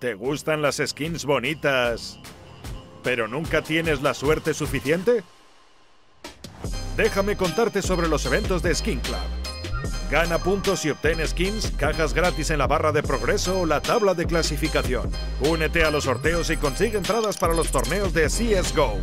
¿Te gustan las skins bonitas, pero nunca tienes la suerte suficiente? Déjame contarte sobre los eventos de Skin Club. Gana puntos y obtén skins, cajas gratis en la barra de progreso o la tabla de clasificación. Únete a los sorteos y consigue entradas para los torneos de CSGO.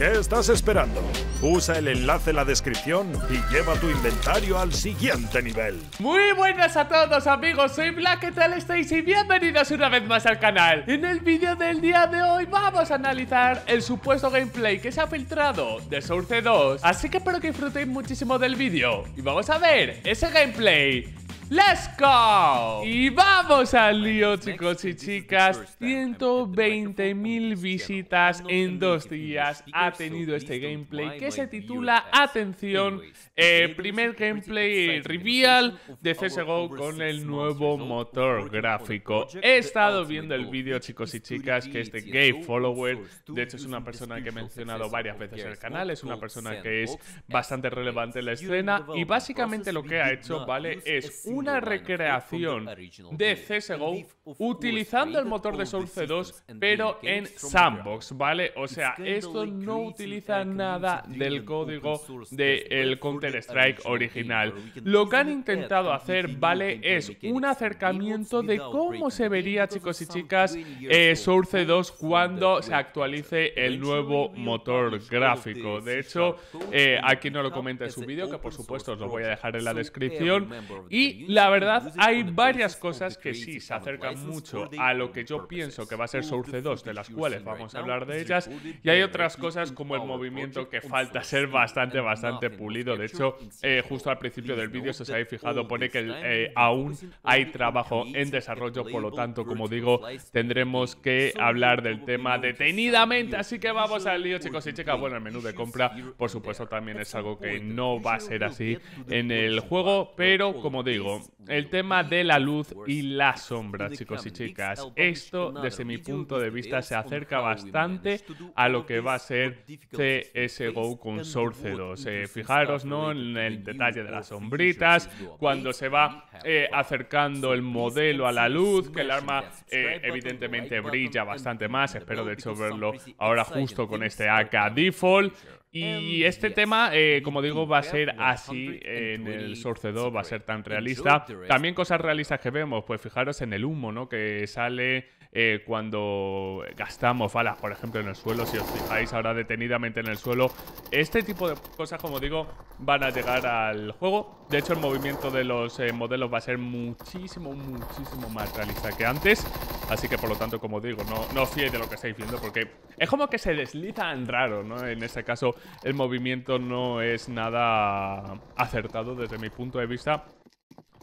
¿Qué estás esperando? Usa el enlace en la descripción y lleva tu inventario al siguiente nivel. Muy buenas a todos amigos, soy Black, ¿qué tal estáis? Y bienvenidos una vez más al canal En el vídeo del día de hoy vamos a analizar el supuesto gameplay que se ha filtrado de Source 2 Así que espero que disfrutéis muchísimo del vídeo Y vamos a ver ese gameplay ¡Let's go! Y vamos al lío, chicos y chicas. 120.000 visitas en dos días ha tenido este gameplay que se titula, atención, eh, primer gameplay reveal de CSGO con el nuevo motor gráfico. He estado viendo el vídeo, chicos y chicas, que este Gay Follower, de hecho es una persona que he mencionado varias veces en el canal, es una persona que es bastante relevante en la escena y básicamente lo que ha hecho, ¿vale? Es un una recreación de CSGO utilizando el motor de Source 2, pero en Sandbox, ¿vale? O sea, esto no utiliza nada del código del Counter-Strike original. Lo que han intentado hacer, ¿vale? Es un acercamiento de cómo se vería, chicos y chicas, eh, Source 2 cuando se actualice el nuevo motor gráfico. De hecho, eh, aquí no lo comenta en su vídeo, que por supuesto os lo voy a dejar en la descripción. Y la verdad, hay varias cosas que sí se acercan mucho a lo que yo pienso que va a ser Source 2, de las cuales vamos a hablar de ellas, y hay otras cosas como el movimiento que falta ser bastante, bastante pulido. De hecho, eh, justo al principio del vídeo, si os habéis fijado, pone que eh, aún hay trabajo en desarrollo, por lo tanto, como digo, tendremos que hablar del tema detenidamente. Así que vamos al lío, chicos y chicas. Bueno, el menú de compra, por supuesto, también es algo que no va a ser así. en el juego, pero como digo, el tema de la luz y la sombra, chicos y chicas. Esto, desde mi punto de vista, se acerca bastante a lo que va a ser CSGO con Source 2. Eh, fijaros, ¿no? En el detalle de las sombritas, cuando se va eh, acercando el modelo a la luz, que el arma eh, evidentemente brilla bastante más. Espero, de hecho, verlo ahora justo con este AK Default. Y este tema, eh, como digo, va a ser así en el Source 2, va a ser tan realista. También cosas realistas que vemos, pues fijaros en el humo, ¿no? Que sale eh, cuando gastamos balas, por ejemplo, en el suelo. Si os fijáis ahora detenidamente en el suelo, este tipo de cosas, como digo, van a llegar al juego. De hecho, el movimiento de los eh, modelos va a ser muchísimo, muchísimo más realista que antes. Así que, por lo tanto, como digo, no, no de lo que estáis viendo porque es como que se deslizan raro, ¿no? En este caso, el movimiento no es nada acertado desde mi punto de vista.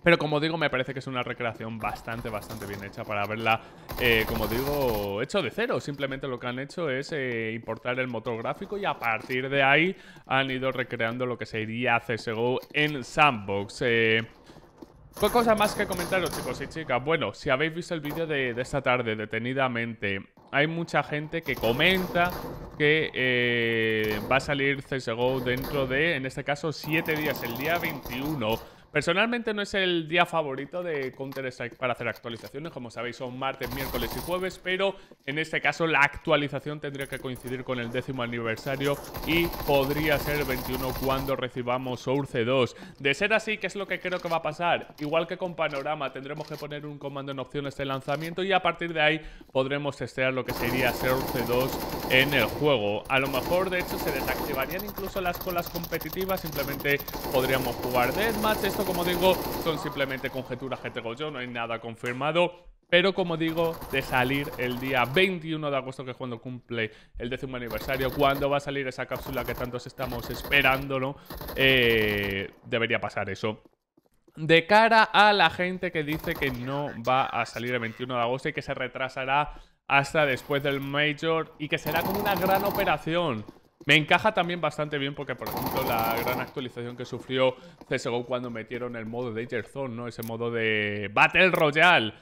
Pero como digo, me parece que es una recreación bastante, bastante bien hecha para verla, eh, como digo, hecho de cero. Simplemente lo que han hecho es eh, importar el motor gráfico y a partir de ahí han ido recreando lo que sería CSGO en Sandbox. Eh, ¿Qué cosa más que comentaros, chicos y chicas? Bueno, si habéis visto el vídeo de, de, esta tarde detenidamente, hay mucha gente que comenta que eh, va a salir CSGO dentro de, en este caso, 7 días, el día 21. Personalmente no es el día favorito de Counter-Strike para hacer actualizaciones, como sabéis son martes, miércoles y jueves, pero en este caso la actualización tendría que coincidir con el décimo aniversario y podría ser el 21 cuando recibamos Source 2. De ser así, ¿qué es lo que creo que va a pasar? Igual que con Panorama, tendremos que poner un comando en opciones de lanzamiento y a partir de ahí podremos testear lo que sería Source 2 en el juego. A lo mejor, de hecho, se desactivarían incluso las colas competitivas, simplemente podríamos jugar Deathmatch, esto como digo, son simplemente conjeturas que tengo yo, no hay nada confirmado. Pero como digo, de salir el día 21 de agosto, que es cuando cumple el décimo aniversario, cuando va a salir esa cápsula que tantos estamos esperando, ¿no? Eh, debería pasar eso. De cara a la gente que dice que no va a salir el 21 de agosto y que se retrasará hasta después del Major y que será como una gran operación. Me encaja también bastante bien porque, por ejemplo, la gran actualización que sufrió CSGO cuando metieron el modo Danger Zone, ¿no? Ese modo de Battle Royale.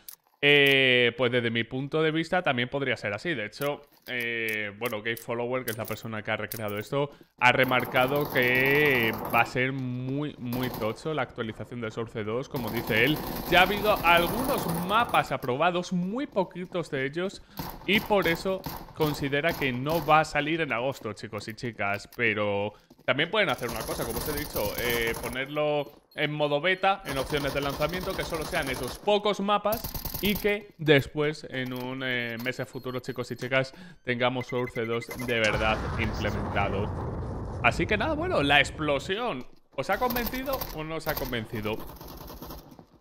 Eh, pues desde mi punto de vista también podría ser así. De hecho, eh, bueno, Game Follower, que es la persona que ha recreado esto, ha remarcado que va a ser muy, muy tocho la actualización de Source 2, como dice él. Ya ha habido algunos mapas aprobados, muy poquitos de ellos, y por eso considera que no va a salir en agosto, chicos y chicas, pero también pueden hacer una cosa, como os he dicho, eh, ponerlo en modo beta, en opciones de lanzamiento, que solo sean esos pocos mapas y que después, en un eh, mes futuro, chicos y chicas, tengamos Source 2 de verdad implementado. Así que nada, bueno, la explosión. ¿Os ha convencido o no os ha convencido?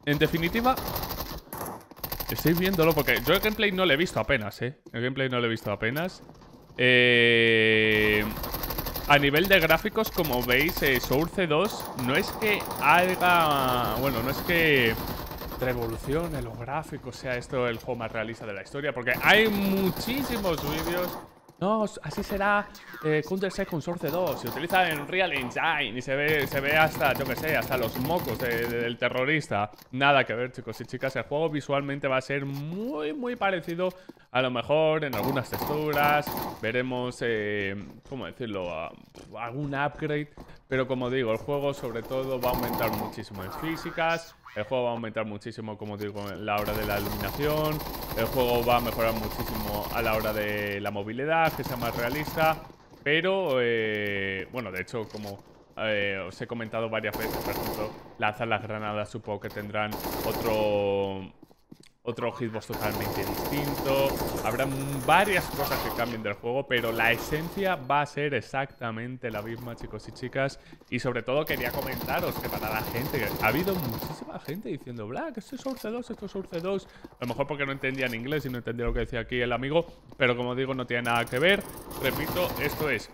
En definitiva, estoy viéndolo porque yo el gameplay no lo he visto apenas, ¿eh? El gameplay no lo he visto apenas. Eh... A nivel de gráficos, como veis, eh, Source 2 no es que haga... Bueno, no es que revolucione los gráficos, sea esto el juego más realista de la historia, porque hay muchísimos vídeos no, así será eh, Counter-Strike con Source 2. Se utiliza en Real Engine y se ve, se ve hasta, yo que sé, hasta los mocos del terrorista. Nada que ver, chicos y chicas. El juego visualmente va a ser muy, muy parecido. A lo mejor en algunas texturas veremos, eh, ¿cómo decirlo? algún upgrade. Pero como digo, el juego sobre todo va a aumentar muchísimo en físicas. El juego va a aumentar muchísimo, como digo, en la hora de la iluminación. El juego va a mejorar muchísimo a la hora de la movilidad, que sea más realista. Pero, eh, bueno, de hecho, como eh, os he comentado varias veces, por ejemplo, lanzar las granadas supongo que tendrán otro otro hitbox totalmente distinto. Habrá varias cosas que cambien del juego, pero la esencia va a ser exactamente la misma, chicos y chicas. Y sobre todo quería comentaros que para la gente, ha habido muchísima gente diciendo, Black, esto es Source 2, esto es Source 2. A lo mejor porque no entendían inglés y no entendía lo que decía aquí el amigo, pero como digo, no tiene nada que ver. Repito, esto es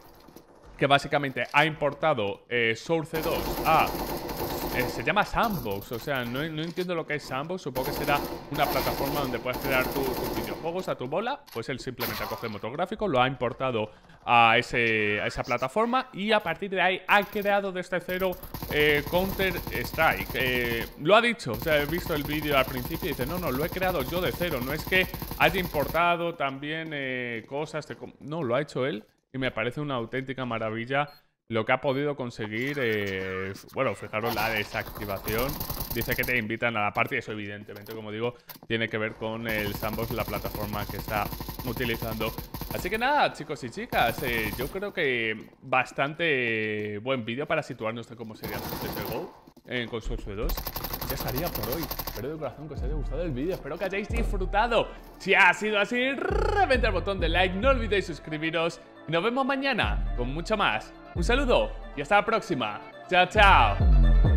que básicamente ha importado eh, Source 2 a eh, se llama Sandbox, o sea, no, entiendo lo que es Sandbox, supongo que será una plataforma donde puedes crear tus videojuegos a tu bola, pues él simplemente coge el motor gráfico, lo ha importado a, esa plataforma y a partir de ahí ha creado desde cero eh, Counter Strike. Eh, lo ha dicho, o sea, he visto el vídeo al principio y dice, no, no, lo he creado yo de cero, no es que haya importado también cosas, de... no, lo ha hecho él y me parece una auténtica maravilla lo que ha podido conseguir es, bueno, fijaros la desactivación. Dice que te invitan a la parte eso evidentemente, como digo, tiene que ver con el Sandbox, la plataforma que está utilizando. Así que nada, chicos y chicas, eh, yo creo que bastante buen vídeo para situarnos de cómo sería CSGO en Consorcio 2. Ya estaría por hoy. Espero de corazón que os haya gustado el vídeo. Espero que hayáis disfrutado. Si ha sido así, reventa el botón de like. No olvidéis suscribiros. Y nos vemos mañana con mucho más. Un saludo y hasta la próxima. Chao, chao.